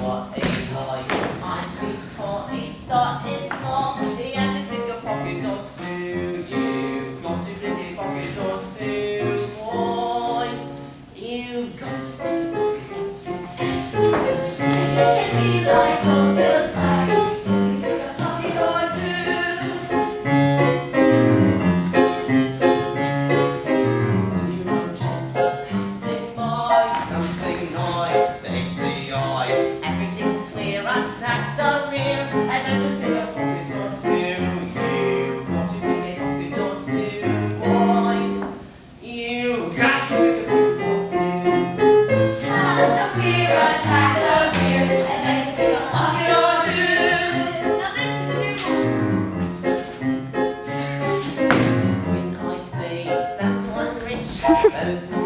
what a life. I think for a start to pick a pocket or two. You've got to pick a pocket or two, boys. You've got to pick a pocket or two. Be like a and